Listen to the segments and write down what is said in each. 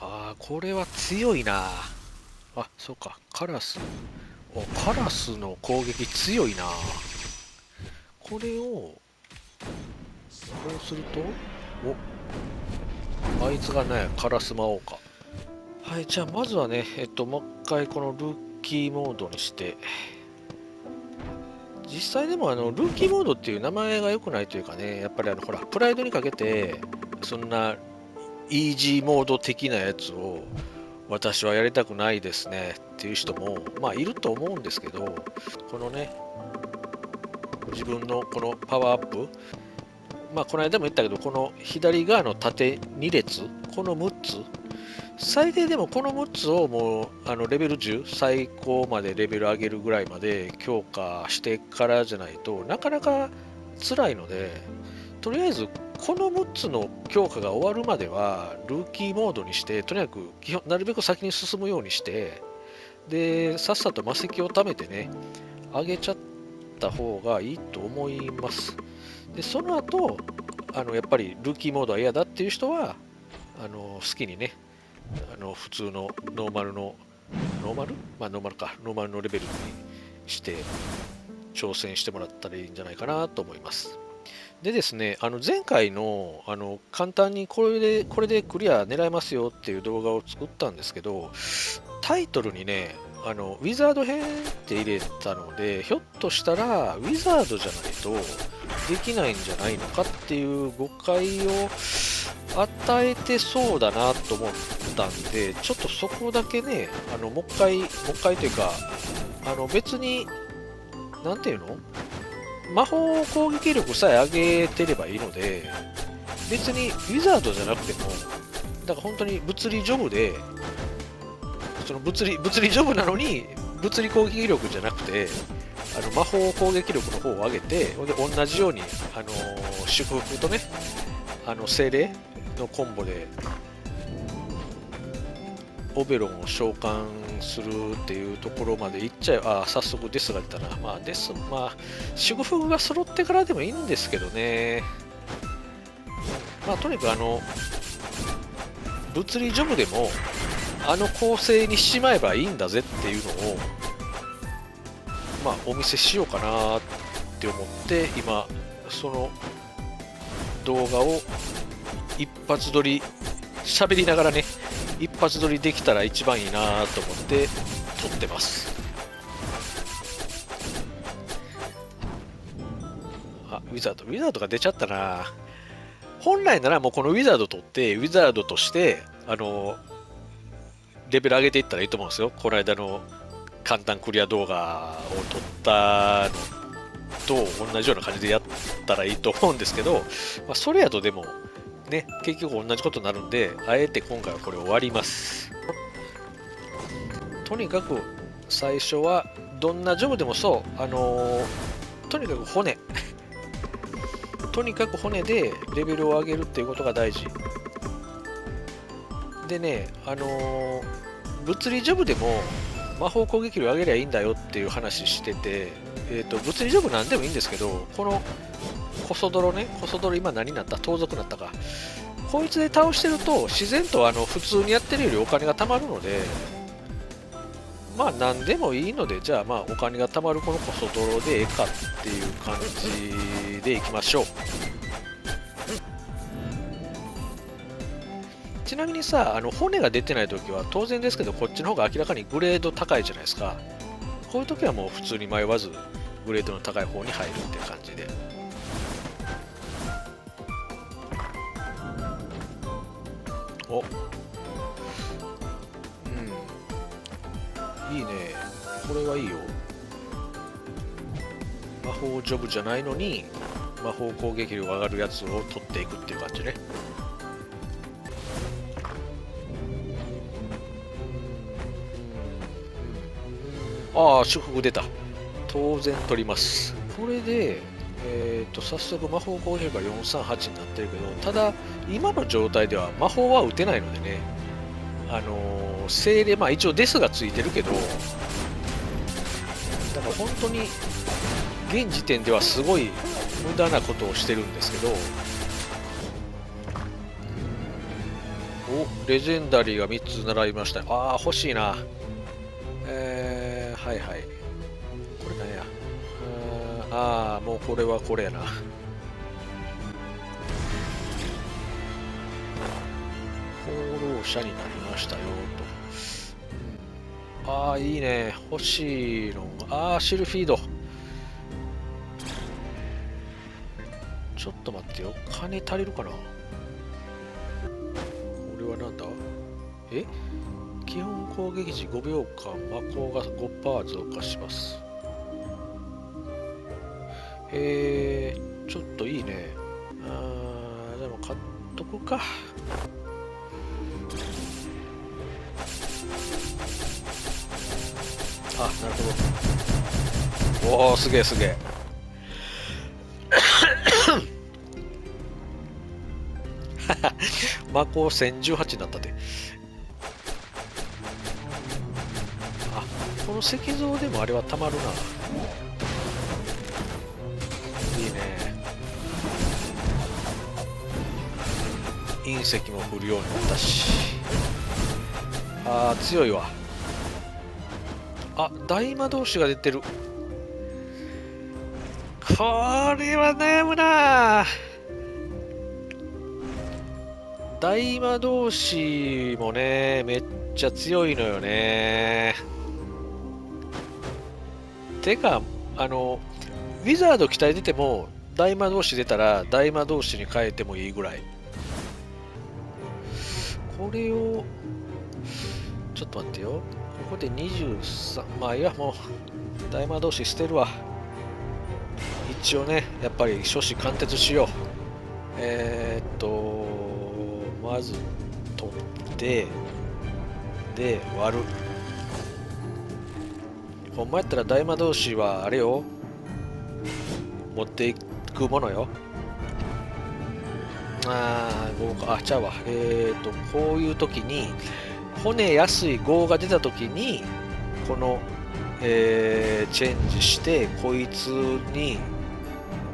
ああこれは強いな。あそうか。カラス。おカラスの攻撃強いな。これをこうするとおあいつがねカラス魔王か。はいじゃあまずはねえっともう一回このルーキーモードにして。実際でもあのルーキーモードっていう名前が良くないというかねやっぱりあのほらプライドにかけてそんなイージーモード的なやつを私はやりたくないですねっていう人もまあいると思うんですけどこのね自分のこのパワーアップまあこの間も言ったけどこの左側の縦2列この6つ最低でもこの6つをもうあのレベル10最高までレベル上げるぐらいまで強化してからじゃないとなかなか辛いのでとりあえずこの6つの強化が終わるまではルーキーモードにしてとにかく基本なるべく先に進むようにしてでさっさと魔石を貯めてね上げちゃった方がいいと思います。でその後あのやっぱりルーキーモードは嫌だっていう人はあの好きにねあの普通のノーマルのノーマル？まあノーマルか。ノーマルのレベルにして挑戦してもらったらいいんじゃないかなと思います。でですね、あの前回のあの簡単にこれでこれでクリア狙えますよっていう動画を作ったんですけど、タイトルにね、あのウィザード編って入れたので、ひょっとしたらウィザードじゃないとできないんじゃないのかっていう誤解を与えてそうだなと思ったんで、ちょっとそこだけね、あのもう一回、もう一回というか、あの別に、なんていうの？魔法攻撃力さえ上げてればいいので、別にウィザードじゃなくても、だから本当に物理ジョブで、その物理物理ジョブなのに、物理攻撃力じゃなくて、あの魔法攻撃力の方を上げて、で同じように、あのー、祝福とね、あの精霊のコンボで、オベロンを召喚するっていうところまで行っちゃう。あ、早速デスが出たな。まあ、デス、まあ、祝福が揃ってからでもいいんですけどね。まあ、とにかくあの、物理ジョブでも、あの構成にしまえばいいんだぜっていうのを、まあ、お見せしようかなって思って、今、その動画を発撮り、喋りながらね、一発撮りできたら一番いいなと思って撮ってます。あウィザード。ウィザードが出ちゃったな。本来ならもうこのウィザード取ってウィザードとしてあのレベル上げていったらいいと思うんですよ。この間の簡単クリア動画を撮ったと同じような感じでやったらいいと思うんですけど、まあ、それやとでもね、結局同じことになるんで、あえて今回はこれ終わります。とにかく最初はどんなジョブでもそう、あのー、とにかく骨。とにかく骨でレベルを上げるっていうことが大事。でね、あのー、物理ジョブでも魔法攻撃力上げりゃいいんだよっていう話してて、えーと、物理ジョブなんでもいいんですけど、このコソ泥ね、コソ泥今何になった？盗賊になったか。こいつで倒してると自然とあの普通にやってるよりお金が貯まるので、まあ何でもいいので、じゃあまあお金が貯まるこのコソ泥でええかっていう感じでいきましょう。ちなみにさ、あの骨が出てない時は当然ですけど、こっちの方が明らかにグレード高いじゃないですか。こういう時はもう普通に迷わずグレードの高い方に入るって感じで。お。うん。いいね。これはいいよ。魔法ジョブじゃないのに魔法攻撃力上がるやつを取っていくっていう感じね。ああ、祝福出た。当然取ります。これで、えーと、早速魔法攻撃が438になってるけどただ今の状態では魔法は打てないのでね。あのー、精霊まあ一応デスがついてるけどだから本当に現時点ではすごい無駄なことをしてるんですけどおレジェンダリーが3つ並びました。ああ欲しいな。えー、はいはい。ああもうこれはこれやな。放浪者になりましたよと、ああいいね。欲しいの。ああシルフィード。ちょっと待ってよ。金足りるかな？これはなんだ？え？基本攻撃時5秒間魔法が5%増加します。えー、ちょっといいね。あーでも買っとくか。あなるほど。おおすげえすげえ。魔法1018になったで。あこの石像でもあれはたまるな。隕石も降るようになったし。あー強いわ。あ大魔導士が出てる。これは悩むな。大魔導士もねめっちゃ強いのよね。てかあのウィザード期待出ても大魔導士出たら大魔導士に変えてもいいぐらい。これをちょっと待ってよ。ここで23まあいやもう大魔導士捨てるわ。一応ねやっぱり初子貫徹しよう。えー、っとまず取ってで割る。ほんまやったら大魔導士はあれよ。持っていくものよ。ああ、あ、ちゃうわ。えっ、ー、と、こういう時に、骨安い5が出た時に、この、えー、チェンジして、こいつに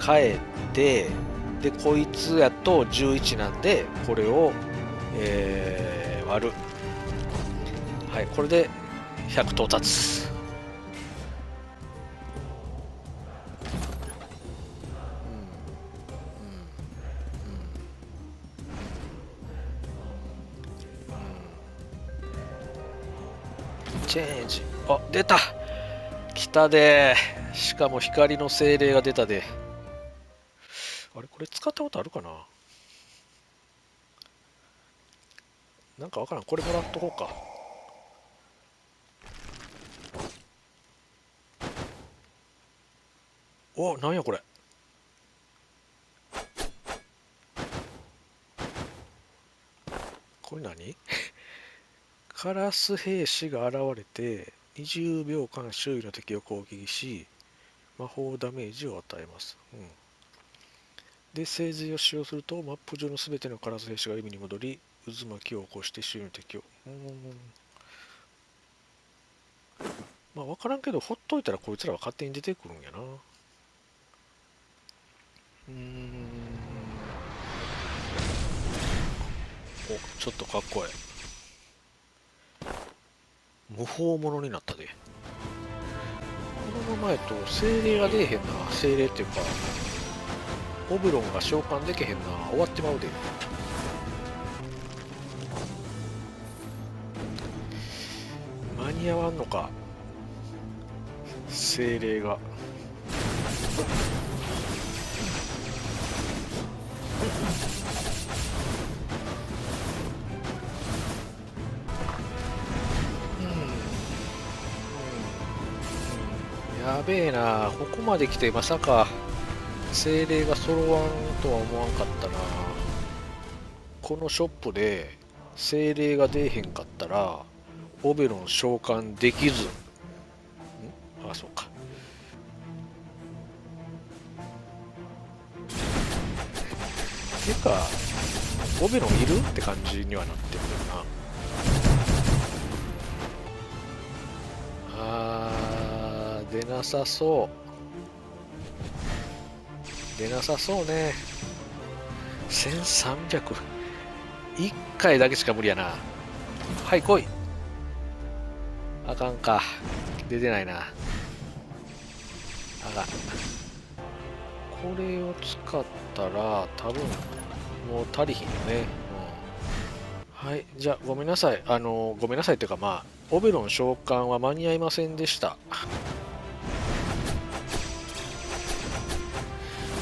変えて、で、こいつやと11なんで、これを、えー、割る。はい、これで100到達。チ。あ、出た来たでしかも光の精霊が出たで。あれこれ使ったことあるかな？なんかわからん。これもらっとこうか。お、なんやこれ。これ何？カラス兵士が現れて20秒間周囲の敵を攻撃し魔法ダメージを与えます。うん、で、聖髄を使用するとマップ上の全てのカラス兵士が海に戻り渦巻きを起こして周囲の敵を。うんまあ分からんけどほっといたらこいつらは勝手に出てくるんやな。うんおちょっとかっこいい。無法者になったで。このままやと精霊が出えへんな。精霊っていうかオブロンが召喚できへんな。終わってまうで。間に合わんのか。精霊が。やべえな。ここまで来てまさか精霊が揃わんとは思わんかったな。このショップで精霊が出えへんかったらオベロン召喚できず。ん？あそうか。てかオベロンいる？って感じにはなってるよな。あ出なさそう出なさそうね。1300。1回だけしか無理やな。はい、来い。あかんか。出てないな。あかん。これを使ったら、多分、もう足りひんよね。うん、はい、じゃあ、ごめんなさい。あの、ごめんなさいっていうか、まあ、オベロン召喚は間に合いませんでした。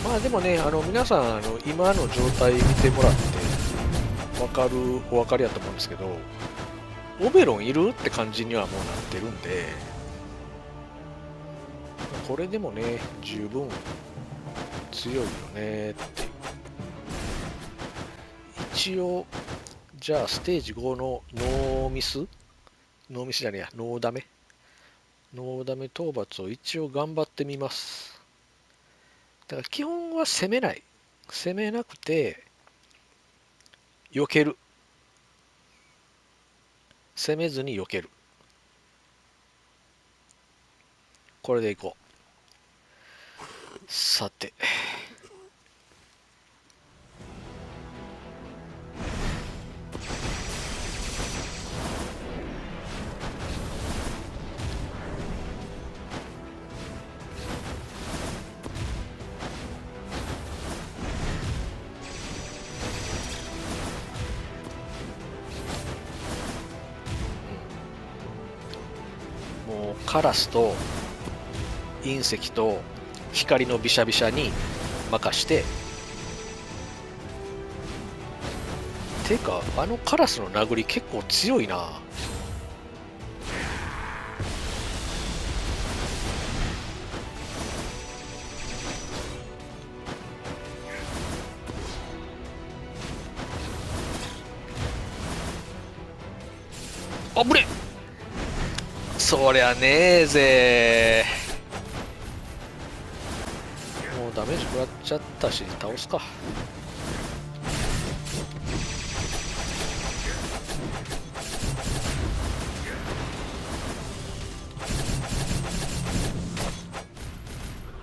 まあでもね、あの皆さんあの、今の状態見てもらって、分かる、お分かりやと思うんですけど、オベロンいるって感じにはもうなってるんで、これでもね、十分強いよねっていう。一応、じゃあステージ5のノーミス？ノーミスじゃねえや、ノーダメ？ノーダメ討伐を一応頑張ってみます。だから基本は攻めない。攻めなくて、避ける。攻めずに避ける。これでいこう。さて。カラスと隕石と光のビシャビシャに任して。ていうかあのカラスの殴り結構強いな。あぶれそりゃねえぜ。もうダメージ食らっちゃったし倒すか。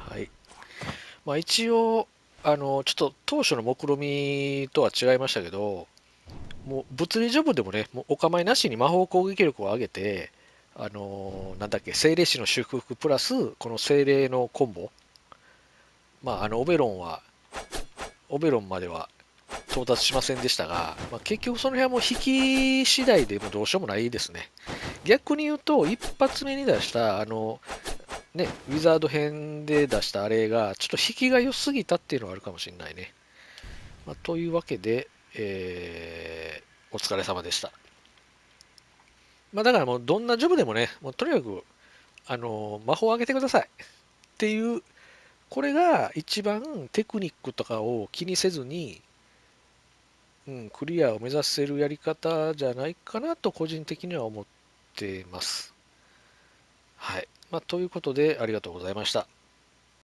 はい。まあ一応あのちょっと当初の目論みとは違いましたけどもう物理ジョブでもねもうお構いなしに魔法攻撃力を上げてあのなんだっけ、精霊士の祝福プラス、この精霊のコンボ。まあ、あの、オベロンは、オベロンまでは到達しませんでしたが、まあ、結局その辺はもう引き次第でもどうしようもないですね。逆に言うと、一発目に出した、あの、ね、ウィザード編で出したあれが、ちょっと引きが良すぎたっていうのがあるかもしれないね。まあ、というわけで、えー、お疲れ様でした。まあ、だからもうどんなジョブでもね、もうとにかく、あの魔法をあげてくださいっていう、これが一番テクニックとかを気にせずに、うん、クリアを目指せるやり方じゃないかなと個人的には思ってます。はい。まあ、ということでありがとうございました。